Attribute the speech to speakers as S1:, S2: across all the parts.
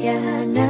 S1: Yeah, now.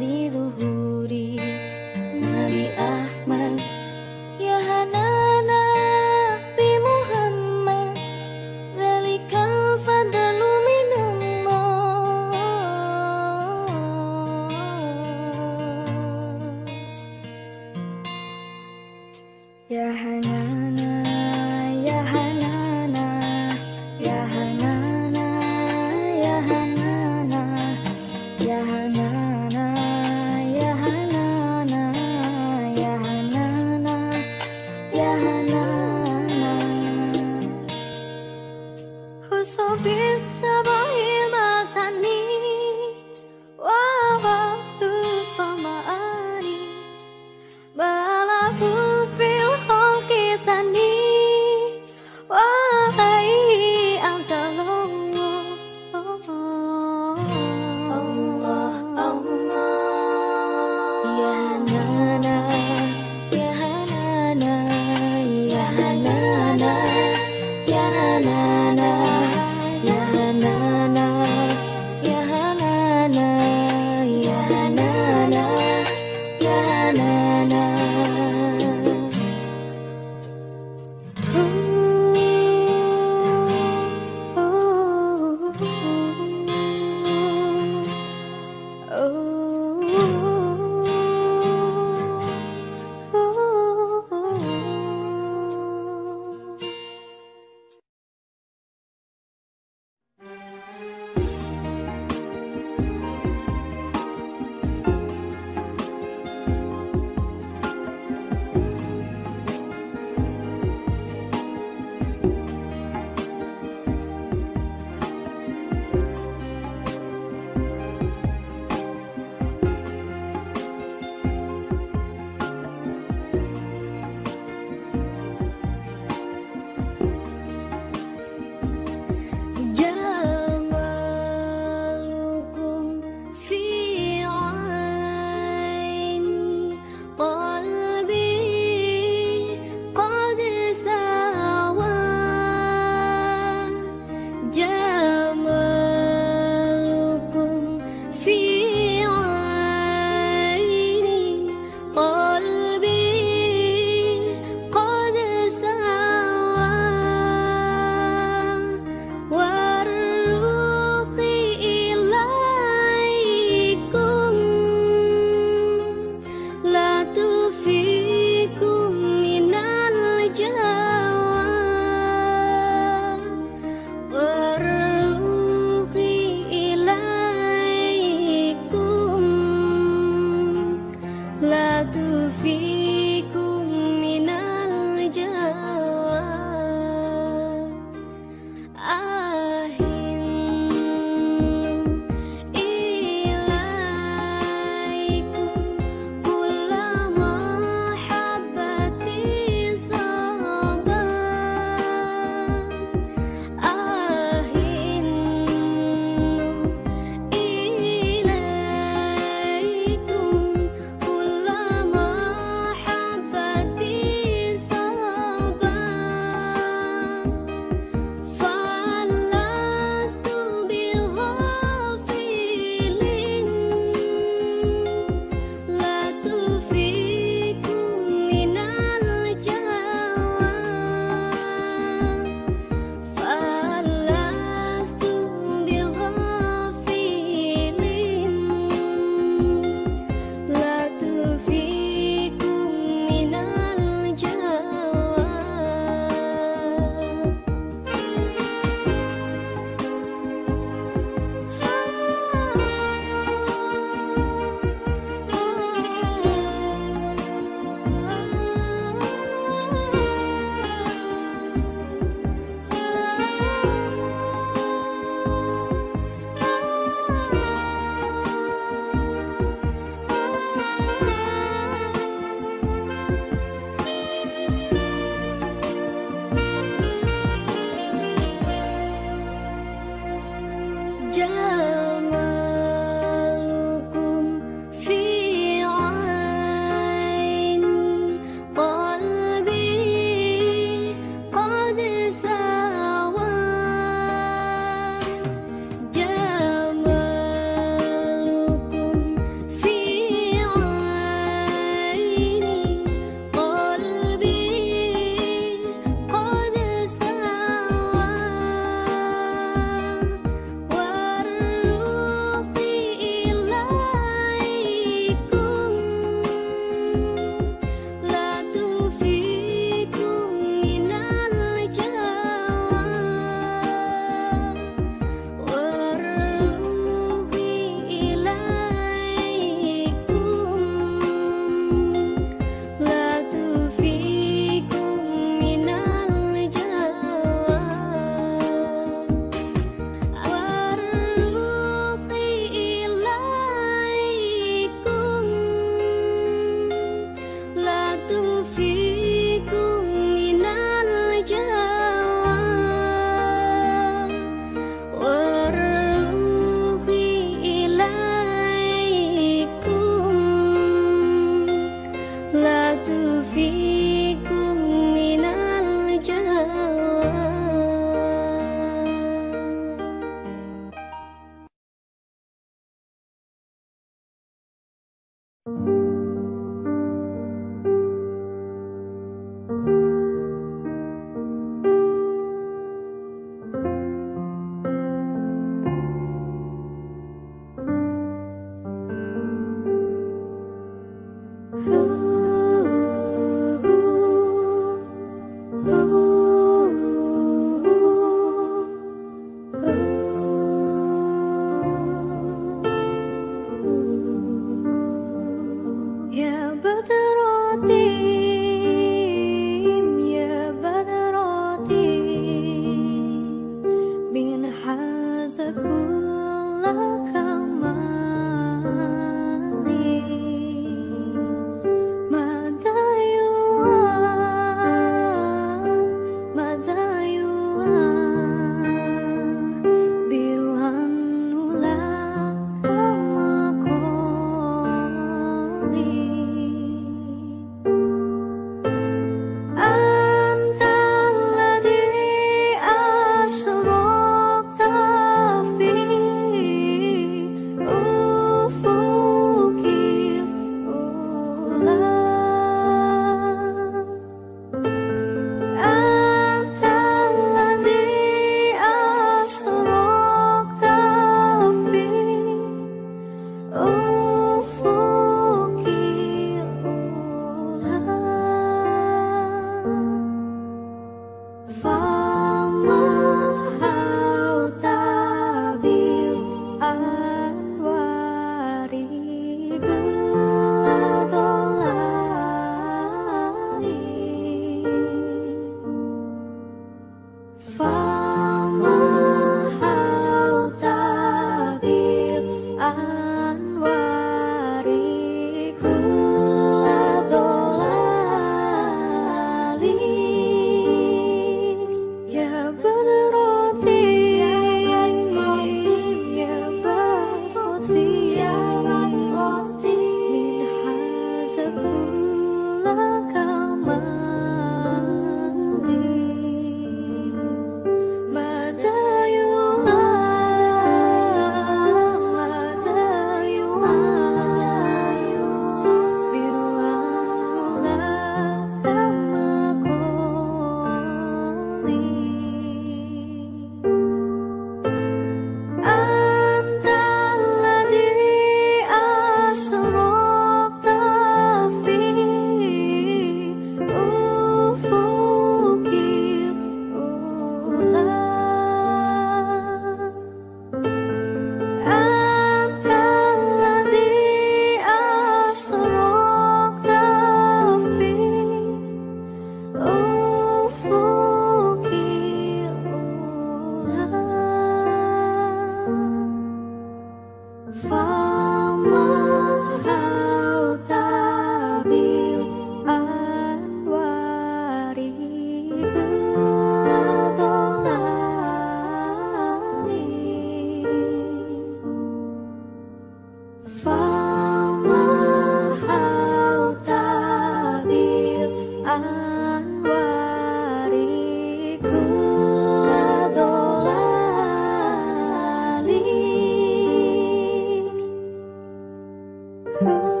S1: Oh.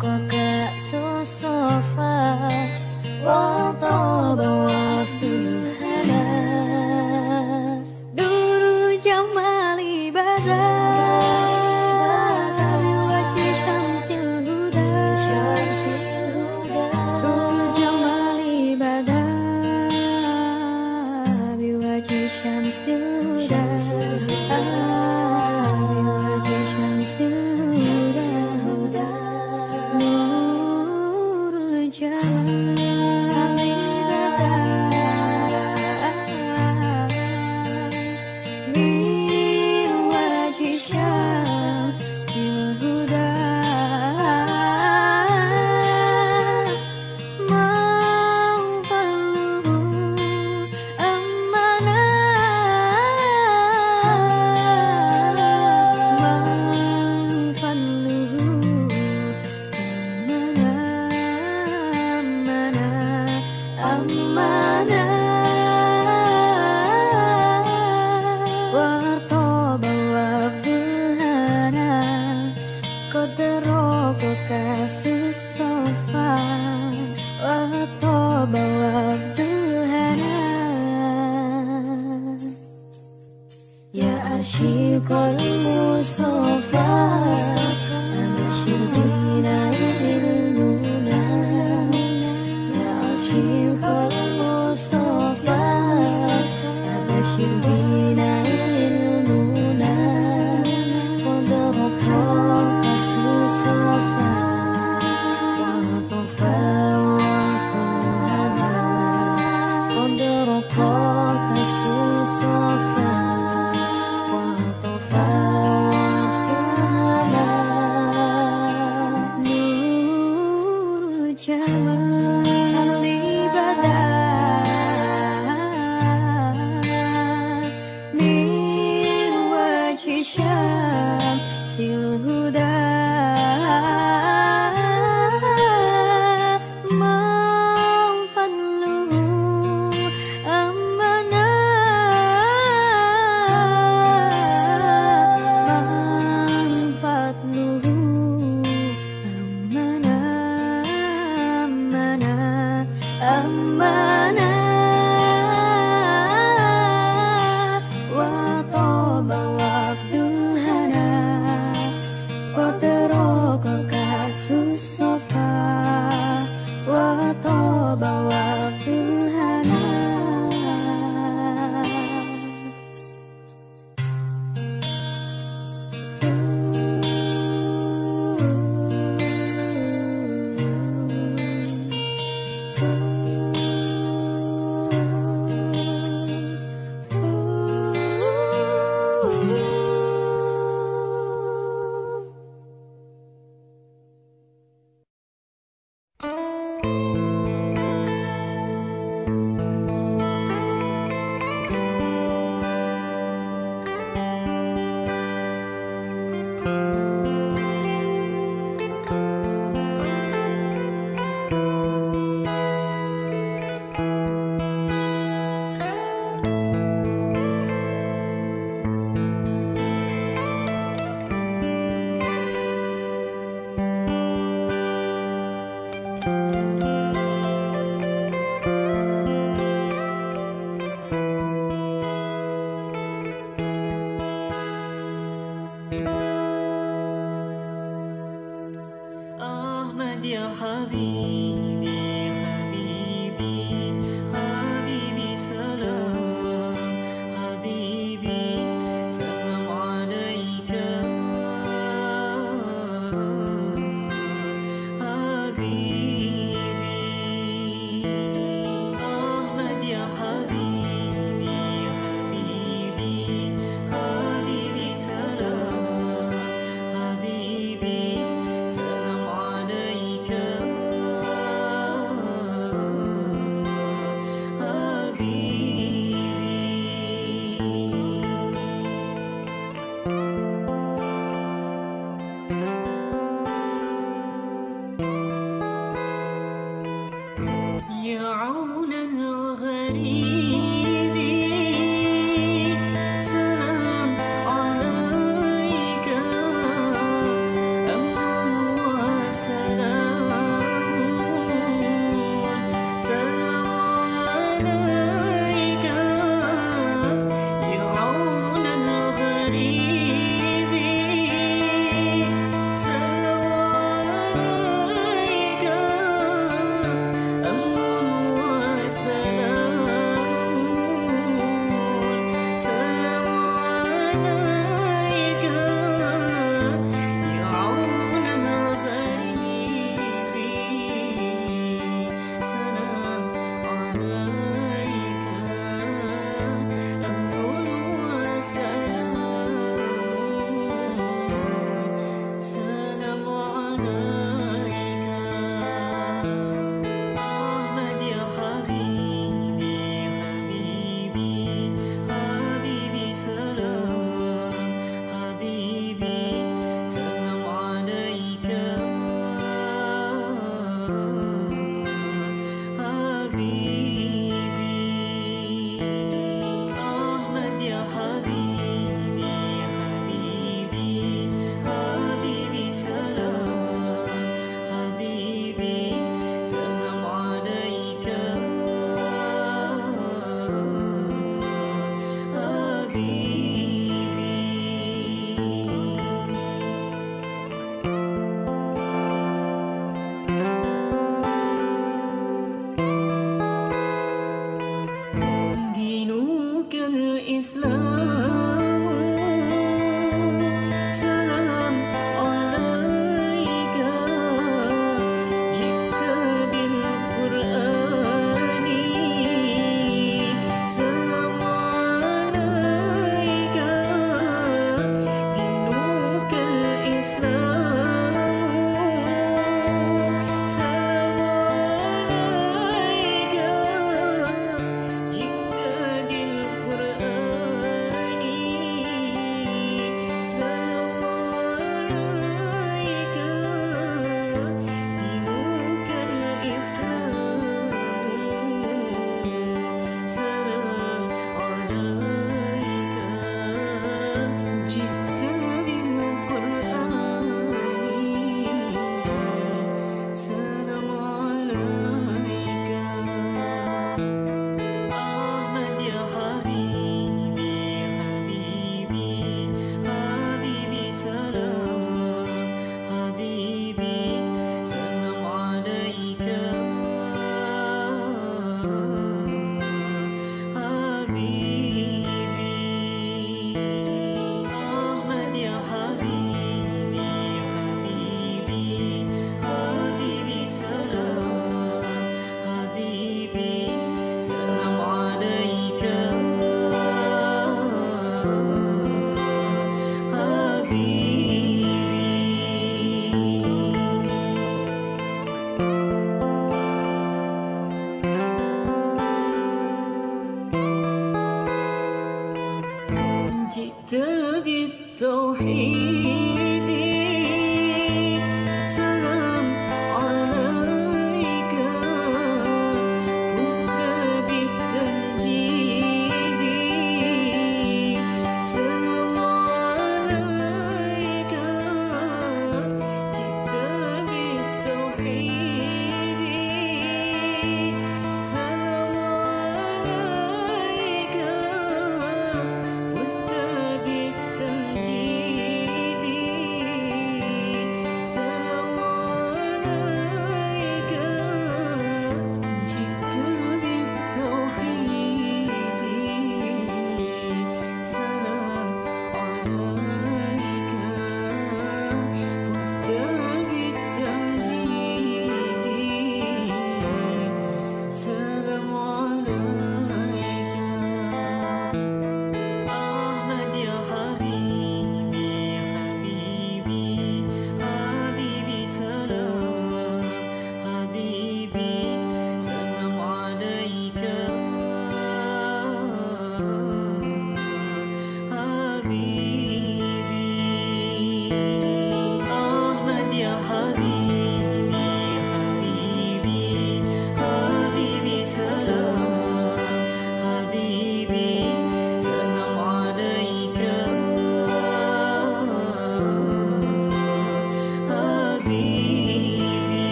S2: ko ka susufa Wa taba